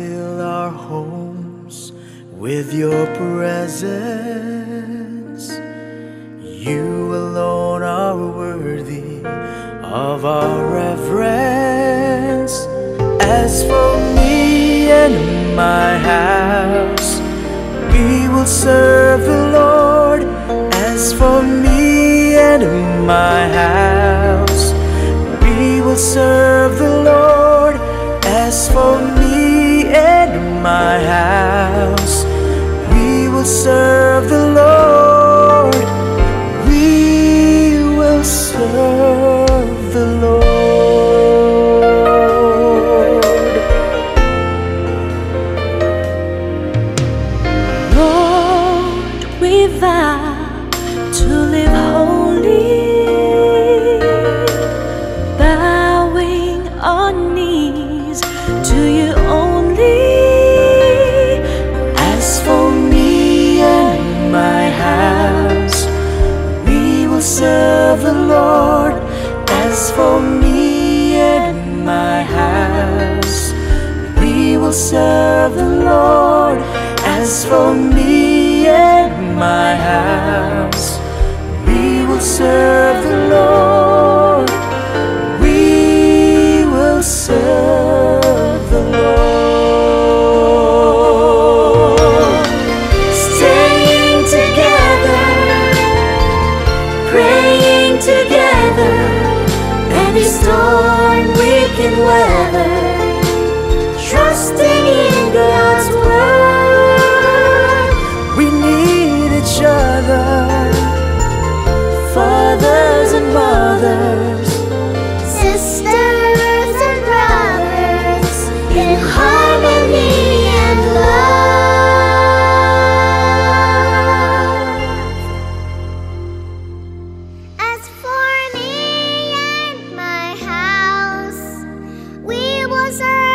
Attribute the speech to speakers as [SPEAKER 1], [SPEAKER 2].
[SPEAKER 1] Fill our homes with your presence. You alone are worthy of our reverence. As for me and my house, we will serve the Lord. As for me and my house, the Lord. Lord, we
[SPEAKER 2] vow to live holy, bowing our knees to you only.
[SPEAKER 1] As for me and my house, we will serve the Lord. As for me and my house, we will serve the Lord. As for me and my house, we will serve the Lord. We will serve the Lord. Staying together, praying together, storm we can weather. roses.